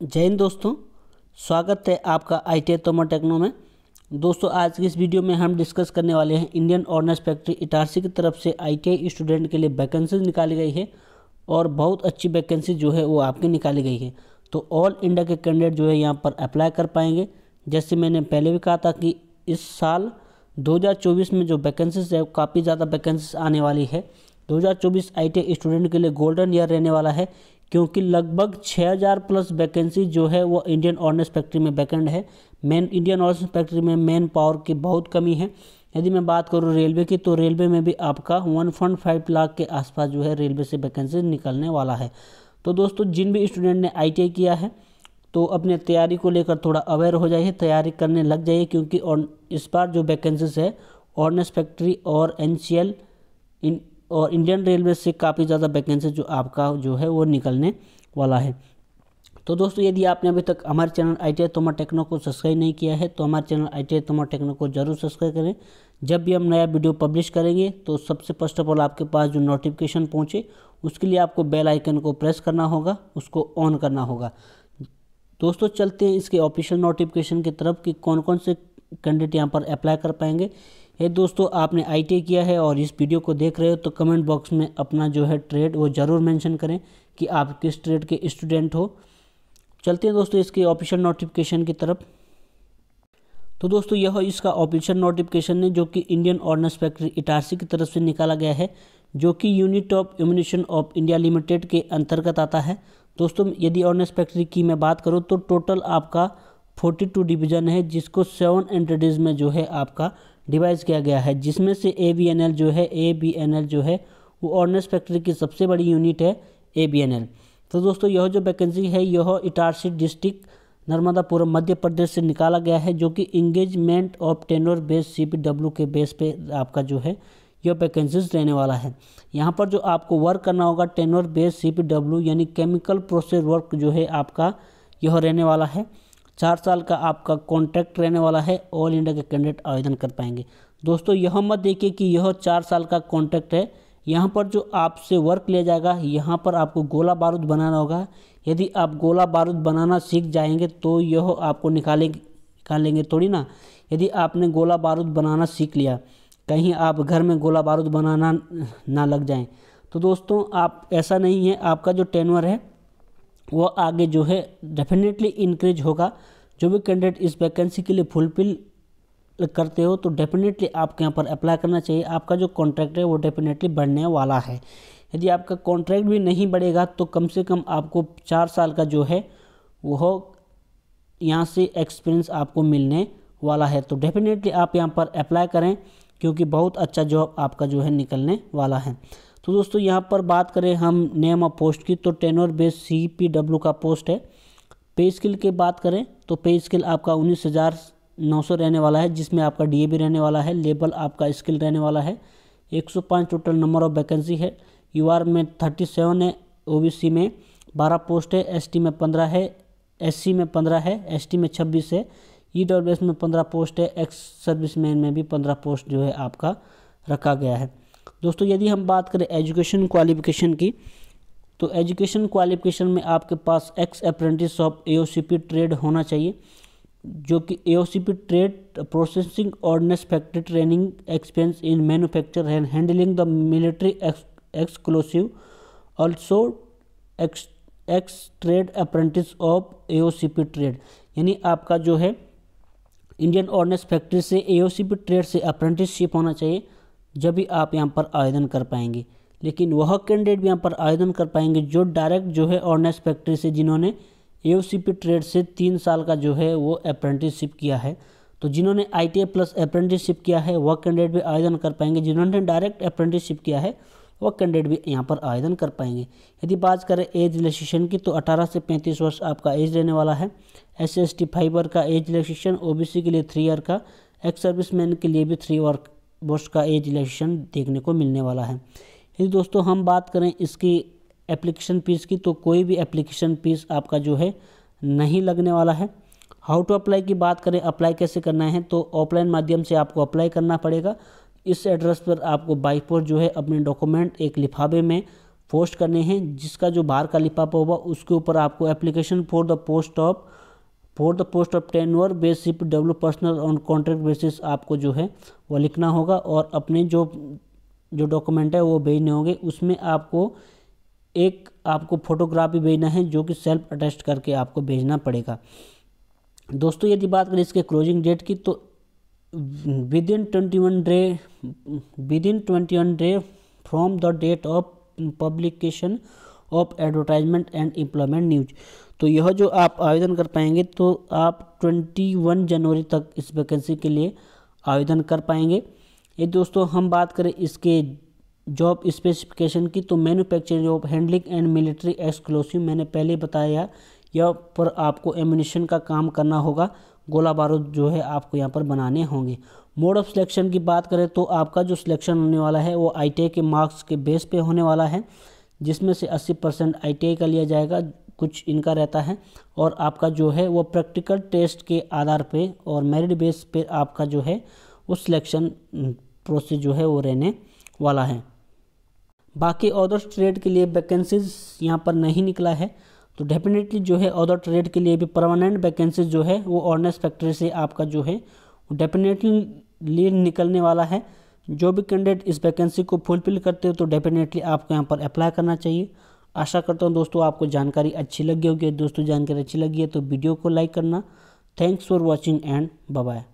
जय हिंद दोस्तों, स्वागत है आपका आई टी तोमर टेक्नो में। दोस्तों, आज की इस वीडियो में हम डिस्कस करने वाले हैं इंडियन ऑर्नेस फैक्ट्री इटारसी की तरफ़ से आईटीआई स्टूडेंट के लिए वैकेंसीज निकाली गई है और बहुत अच्छी वैकेंसी जो है वो आपकी निकाली गई है। तो ऑल इंडिया के कैंडिडेट जो है यहाँ पर अप्लाई कर पाएँगे। जैसे मैंने पहले भी कहा था कि इस साल 2024 में जो वैकेंसीज है काफ़ी ज़्यादा वैकेंसीज आने वाली है। 2024 आईटीआई स्टूडेंट के लिए गोल्डन ईयर रहने वाला है। क्योंकि लगभग 6000 प्लस वैकेंसी जो है वो इंडियन ऑर्नेस फैक्ट्री में वैकेंट है। मेन इंडियन ऑर्नेस फैक्ट्री में मेन पावर की बहुत कमी है। यदि मैं बात करूँ रेलवे की तो रेलवे में भी आपका वन पॉइंट फाइव लाख के आसपास जो है रेलवे से वैकेंसी निकलने वाला है। तो दोस्तों, जिन भी स्टूडेंट ने आईटीआई किया है तो अपने तैयारी को लेकर थोड़ा अवेयर हो जाइए, तैयारी करने लग जाइए, क्योंकि और इस बार जो वैकेंसीज है ऑर्नेस फैक्ट्री और एनसीएल इन और इंडियन रेलवे से काफ़ी ज़्यादा वैकेंसी जो आपका जो है वो निकलने वाला है। तो दोस्तों, यदि आपने अभी तक हमारे channel I T Tomar techno को सब्सक्राइब नहीं किया है तो हमारे channel I T Tomar techno को ज़रूर सब्सक्राइब करें। जब भी हम नया वीडियो पब्लिश करेंगे तो सबसे फ़र्स्ट ऑफ़ ऑल आपके पास जो नोटिफिकेशन पहुँचे, उसके लिए आपको बेल आइकन को प्रेस करना होगा, उसको ऑन करना होगा। दोस्तों, चलते हैं इसके ऑफिशियल नोटिफिकेशन की तरफ़ कि कौन कौन से कैंडिडेट यहाँ पर अप्लाई कर पाएँगे। ये दोस्तों, आपने आई किया है और इस वीडियो को देख रहे हो तो कमेंट बॉक्स में अपना जो है ट्रेड वो ज़रूर मेंशन करें कि आप किस ट्रेड के स्टूडेंट हो। चलते हैं दोस्तों इसके ऑफिशियल नोटिफिकेशन की तरफ़। तो दोस्तों, यह इसका ऑफिशियल नोटिफिकेशन है जो कि इंडियन ऑर्डनेंस फैक्ट्री इटारसी की तरफ़ से निकाला गया है, जो कि unit of munition of India limited के अंतर्गत आता है। दोस्तों, यदि ऑर्डनेंस फैक्ट्री की मैं बात करूँ तो टोटल आपका फोर्टी टू डिवीज़न है, जिसको सेवन एंटिटीज़ में जो है आपका डिवाइस किया गया है। जिसमें से ए बी एन एल जो है ए बी एन एल जो है, वो ऑर्नेस फैक्ट्री की सबसे बड़ी यूनिट है ए बी एन एल तो दोस्तों, यह जो वैकेंसी है, यह इटारसी डिस्ट्रिक्ट नर्मदापुरम मध्य प्रदेश से निकाला गया है, जो कि engagement of tenure base C P W के बेस पे आपका जो है, यह वैकेंसीज रहने वाला है। यहाँ पर जो आपको वर्क करना होगा tenure base C P W यानी केमिकल प्रोसेस वर्क जो है आपका, यह रहने वाला है। चार साल का आपका कॉन्ट्रैक्ट रहने वाला है, ऑल इंडिया के कैंडिडेट आवेदन कर पाएँगे। दोस्तों, यह मत देखिए कि यह चार साल का कॉन्ट्रैक्ट है। यहाँ पर जो आपसे वर्क लिया जाएगा, यहाँ पर आपको गोला बारूद बनाना होगा। यदि आप गोला बारूद बनाना सीख जाएँगे तो यह आपको निकालेंगे निकालेंगे थोड़ी ना। यदि आपने गोला बारूद बनाना सीख लिया, कहीं आप घर में गोला बारूद बनाना ना लग जाएँ। तो दोस्तों, आप, ऐसा नहीं है। आपका जो टेनवर है वो आगे जो है डेफिनेटली इंक्रीज होगा। जो भी कैंडिडेट इस वैकेंसी के लिए फुलफिल करते हो तो डेफिनेटली आपके यहाँ पर अप्लाई करना चाहिए। आपका जो कॉन्ट्रैक्ट है, वो डेफिनेटली बढ़ने वाला है। यदि आपका कॉन्ट्रैक्ट भी नहीं बढ़ेगा तो कम से कम आपको चार साल का जो है वह यहाँ से एक्सपीरियंस आपको मिलने वाला है। तो डेफिनेटली आप यहाँ पर अप्लाई करें, क्योंकि बहुत अच्छा जॉब आपका जो है निकलने वाला है। तो दोस्तों, यहाँ पर बात करें हम नेम ऑफ़ पोस्ट की तो tenure base C P W का पोस्ट है। पे स्किल की बात करें तो पे स्किल आपका उन्नीस हज़ार नौ सौ रहने वाला है, जिसमें आपका डी ए भी रहने वाला है लेबल आपका स्किल रहने वाला है। एक सौ पाँच टोटल नंबर ऑफ़ वैकेंसी है। यू आर में थर्टी सेवन है ओ बी सी में बारह पोस्ट है एस टी में पंद्रह है एस सी में पंद्रह है एस टी में छब्बीस है। ई डब्ल्यू एस में पंद्रह पोस्ट है एक्स सर्विस मैन में भी पंद्रह पोस्ट जो है आपका रखा गया है। दोस्तों, यदि हम बात करें एजुकेशन क्वालिफिकेशन की तो एजुकेशन क्वालिफिकेशन में आपके पास ex apprentice of a trade होना चाहिए, जो कि AOCP trade processing ordnance factory training experience in manufacture and handling the military exclusive also ex ex trade apprentice of a trade यानी आपका जो है इंडियन ऑर्डनेस फैक्ट्री से ए ट्रेड से अप्रेंटिसशिप होना चाहिए। जब भी आप यहाँ पर आवेदन कर पाएँगे। लेकिन वह कैंडिडेट भी यहाँ पर आवेदन कर पाएँगे जो डायरेक्ट जो है ऑर्नेस फैक्ट्री से जिन्होंने ए ट्रेड से तीन साल का जो है वो अप्रेंटिसशिप किया है। तो जिन्होंने आई टी प्लस अप्रेंटिसशिप किया है, वह कैंडिडेट भी आवेदन कर पाएँगे। जिन्होंने डायरेक्ट अप्रेंटिसशिप किया है, वह कैंडिडेट भी यहाँ पर आवेदन कर पाएँगे। यदि बात करें एज रिलेक्सेशन की तो 18 से 35 वर्ष आपका एज रहने वाला है। एस एस टी फाइबर का एज रिलेक्सेशन ओ के लिए थ्री ईयर का एक्स सर्विसमैन के लिए भी थ्री वर्क वर्ष का एज रिलेक्शन देखने को मिलने वाला है। यदि दोस्तों हम बात करें इसकी एप्लीकेशन फ़ीस की तो कोई भी एप्लीकेशन फ़ीस आपका जो है नहीं लगने वाला है। हाउ टू अप्लाई की बात करें अप्लाई कैसे करना है तो ऑफलाइन माध्यम से आपको अप्लाई करना पड़ेगा। इस एड्रेस पर आपको बाई पोस्ट जो है अपने डॉक्यूमेंट एक लिफाफे में पोस्ट करने हैं, जिसका जो बाहर का लिफाफा होगा, उसके ऊपर आपको application for the post of for the post of tenure बेसिप W personnel on contract basis आपको जो है, वो लिखना होगा और अपने जो जो डॉक्यूमेंट है, वो भेजने होंगे। उसमें आपको एक आपको फोटोग्राफी भेजना है, जो कि सेल्फ अटेस्ट करके आपको भेजना पड़ेगा। दोस्तों, यदि बात करें इसके क्लोजिंग डेट की तो within twenty one day within twenty one day from the date of publication of advertisement and employment news तो यह जो आप आवेदन कर पाएँगे तो आप ट्वेंटी वन जनवरी तक इस वैकेंसी के लिए आवेदन कर पाएँगे। ये दोस्तों, हम बात करें इसके जॉब स्पेसिफिकेशन की तो manufacturing job handling and military exclusive मैंने पहले बताया, यह पर आपको एम्यूनिशन का काम करना होगा। गोला बारूद जो है, आपको यहाँ पर बनाने होंगे। मोड ऑफ़ सिलेक्शन की बात करें तो आपका जो सिलेक्शन होने वाला है, वो आई के मार्क्स के बेस पे होने वाला है। जिसमें से 80 परसेंट आई का लिया जाएगा, कुछ इनका रहता है। और आपका जो है, वो प्रैक्टिकल टेस्ट के आधार पे और मेरिट बेस पे आपका जो है वो सिलेक्शन प्रोसेस जो है, वो रहने वाला है। बाकी अदर ट्रेड के लिए वैकेंसीज यहाँ पर नहीं निकला है। तो डेफिनेटली जो है अदर ट्रेड के लिए भी परमानेंट वैकेंसीज जो है, वो ऑर्नेस फैक्ट्री से आपका जो है डेफिनेटली निकलने वाला है। जो भी कैंडिडेट इस वैकेंसी को फुलफिल करते हो तो डेफिनेटली आपको यहाँ पर अप्लाई करना चाहिए। आशा करता हूँ दोस्तों आपको जानकारी अच्छी लगी होगी। दोस्तों, जानकारी अच्छी लगी है तो वीडियो को लाइक करना। Thanks for watching and bye